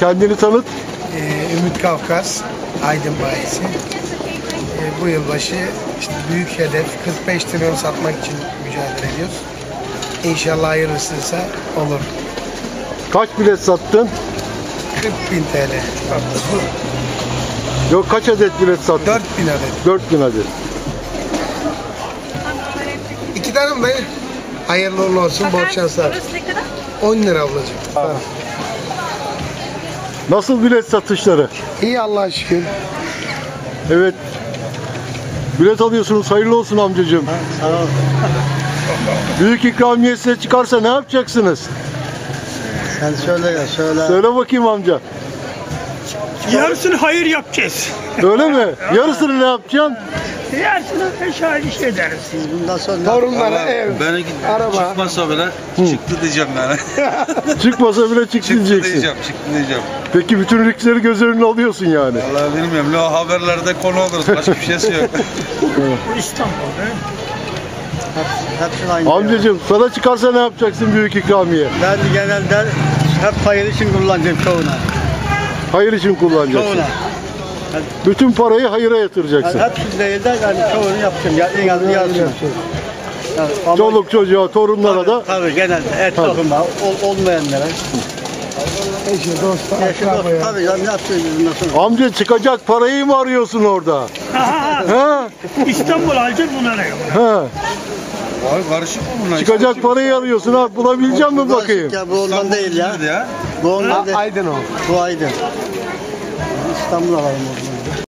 kendini tanıt. Ee, Ümit Kafkas, Aydın bayisi. Ee, bu yılbaşı işte büyük hedef 45 trilyon satmak için mücadele ediyoruz. İnşallah hayırlısıysa olur. Kaç bilet sattın? 40 bin TL. Yok kaç adet bilet sattın? 4 bin adet. 4000 adet. İki tane mi? Hayırlı uğurlu olsun, bol şanslar. Burası ne kadar? 10 lira ablacığım. Nasıl bilet satışları? İyi Allah'a şükür. Evet. Bilet alıyorsunuz. Hayırlı olsun amcacığım. Sağ ol. Büyük ikramiye size çıkarsa ne yapacaksınız? Sen söyle ya söyle. Söyle bakayım amca. Yarısını hayır yapacağız. Öyle mi? Yarısını ne yapacaksın? Yarısını aşağı iş ederiz. Siz bundan sonra Torunlara ev, Ben araba. çıkmasa bile çıktı diyeceğim yani. Çıkmasa bile çık çıktı diyeceksin. diyeceğim, çıktı diyeceğim. Peki bütün riskleri göz önüne alıyorsun yani. Vallahi bilmiyorum. La haberlerde konu oluruz. Başka bir şeysi yok. İstanbul'da. hep, hepsini aynı. Amcacığım sana çıkarsa ne yapacaksın büyük ikramiye? Ben genelde hep hayır için kullanacağım çoğuna. Hayır için kullanacaksın. Çoğuna. Bütün parayı hayıra yatıracaksın. Yani hepsini değil de yani çoğunu yapacağım. Ya, en azından yarısını. Yani ama- Çoluk çocuğa, torunlara da Tabii genelde etrafıma, ol, olmayanlara. Eşi, dostu, akrabaya. tabii ya ne yapacağız sonra? amca çıkacak parayı mı arıyorsun orada? Ha? İstanbul alacağız bunlara yok. Ha? Vay karışık mı bunlar? Çıkacak parayı arıyorsun ha. Bulabilecek mi bakayım? Ya bu ondan değil ya. ya. Bu ondan değil. Aydın o. Bu aydın. İstanbul alalım o zaman.